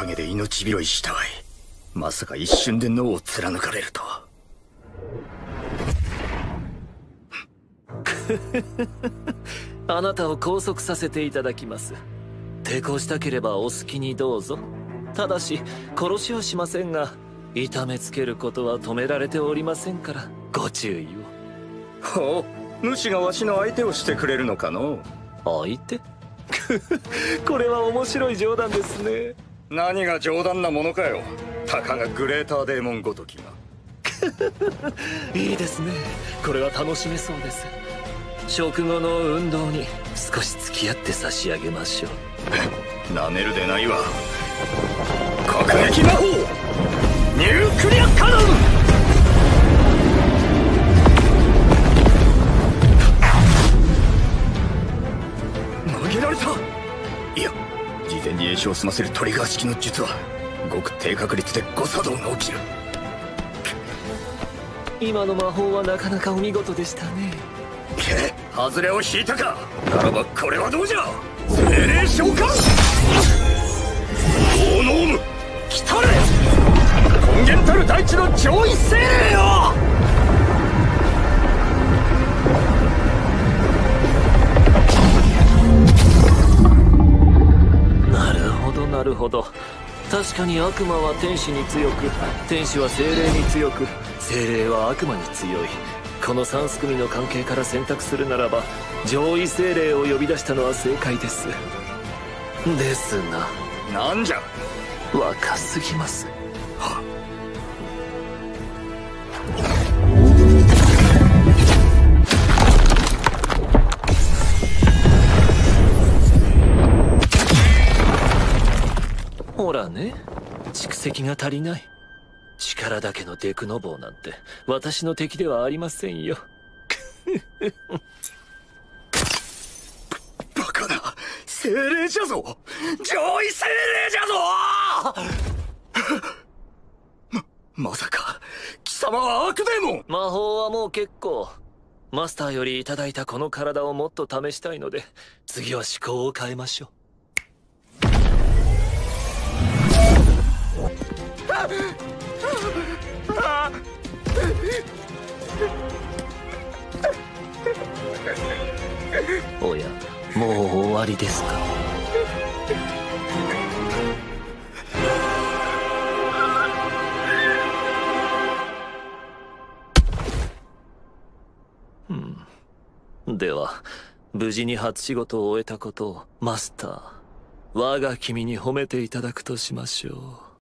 陰で命拾いしたわい。まさか一瞬で脳を貫かれるとは。あなたを拘束させていただきます。抵抗したければお好きにどうぞ。ただし殺しはしませんが痛めつけることは止められておりませんから。ご注意を。ほう。主がわしの相手をしてくれるのかの相手？これは面白い冗談ですね何が冗談なものかよ。たかがグレーターデーモンごときが。いいですね。これは楽しめそうです。食後の運動に少し付き合って差し上げましょう。なめるでないわ。核撃魔法事前に炎症を済ませるトリガー式の術はごく低確率で誤作動が起きる。今の魔法はなかなかお見事でしたね。け外れを引いたか。ならばこれはどうじゃ。精霊召喚。オノーム来たれ。根源たる大地の上位精霊よなるほど。確かに悪魔は天使に強く天使は精霊に強く精霊は悪魔に強い。この3組の関係から選択するならば上位精霊を呼び出したのは正解です。ですがなんじゃ？若すぎます。はほらね蓄積が足りない。力だけのデクノボーなんて私の敵ではありませんよ。バカな精霊じゃぞ。上位精霊じゃぞ。ま まさか貴様は悪デーモ。ン魔法はもう結構マスターよりいただいたこの体をもっと試したいので次は思考を変えましょうおやもう終わりですか。うん。では無事に初仕事を終えたことをマスター我が君に褒めていただくとしましょう。